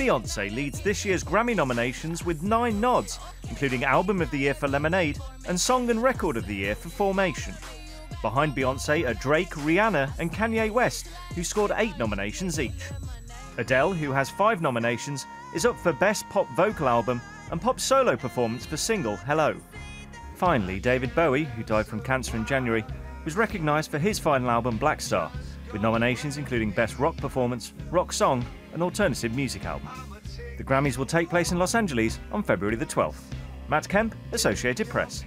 Beyonce leads this year's Grammy nominations with nine nods, including Album of the Year for Lemonade and Song and Record of the Year for Formation. Behind Beyonce are Drake, Rihanna, and Kanye West, who scored eight nominations each. Adele, who has five nominations, is up for Best Pop Vocal Album and Pop Solo Performance for single Hello. Finally, David Bowie, who died from cancer in January, was recognised for his final album Blackstar, with nominations including Best Rock Performance, Rock Song, and Alternative Music Album. The Grammys will take place in Los Angeles on February the 12th. Matt Kemp, Associated Press.